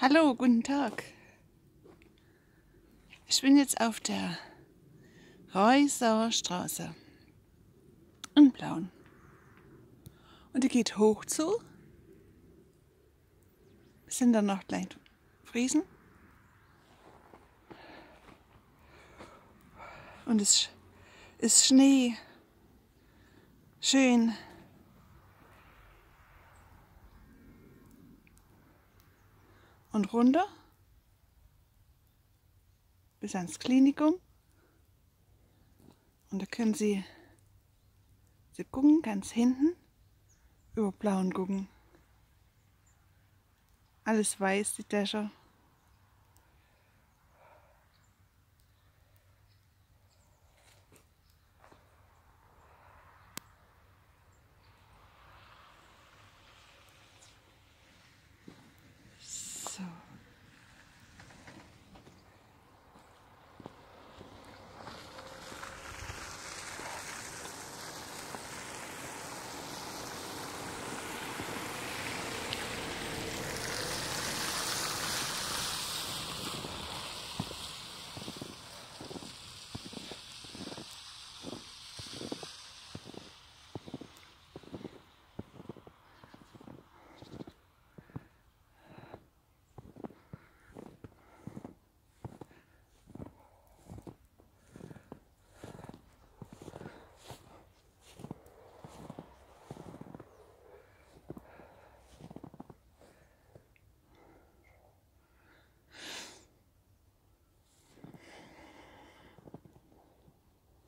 Hallo, guten Tag. Ich bin jetzt auf der Reusauer Straße in Blauen. Und die geht hoch zu. Wir sind dann noch gleich Friesen. Und es ist Schnee. Schön. Und runter bis ans Klinikum. Und da können Sie, Sie gucken ganz hinten über blauen gucken. Alles weiß, die Dächer.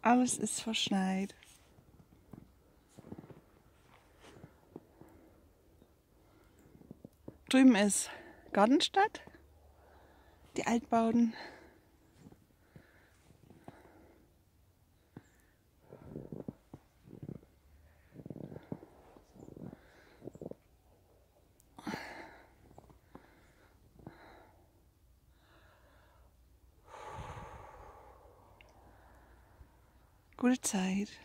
Alles ist verschneit. Drüben ist Gartenstadt, die Altbauten. awkward side.